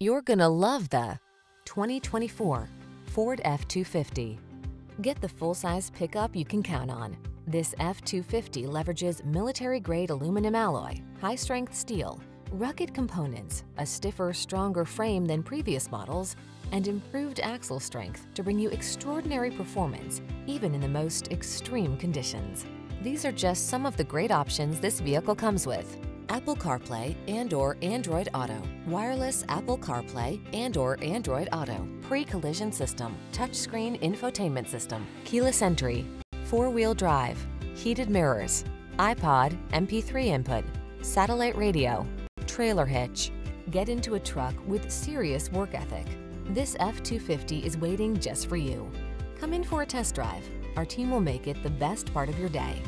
You're gonna love the 2024 Ford F-250. Get the full-size pickup you can count on. This F-250 leverages military-grade aluminum alloy, high-strength steel, rugged components, a stiffer, stronger frame than previous models, and improved axle strength to bring you extraordinary performance, even in the most extreme conditions. These are just some of the great options this vehicle comes with. Apple CarPlay and or Android Auto, wireless Apple CarPlay and or Android Auto, pre-collision system, touchscreen infotainment system, keyless entry, four-wheel drive, heated mirrors, iPod, MP3 input, satellite radio, trailer hitch. Get into a truck with serious work ethic. This F-250 is waiting just for you. Come in for a test drive. Our team will make it the best part of your day.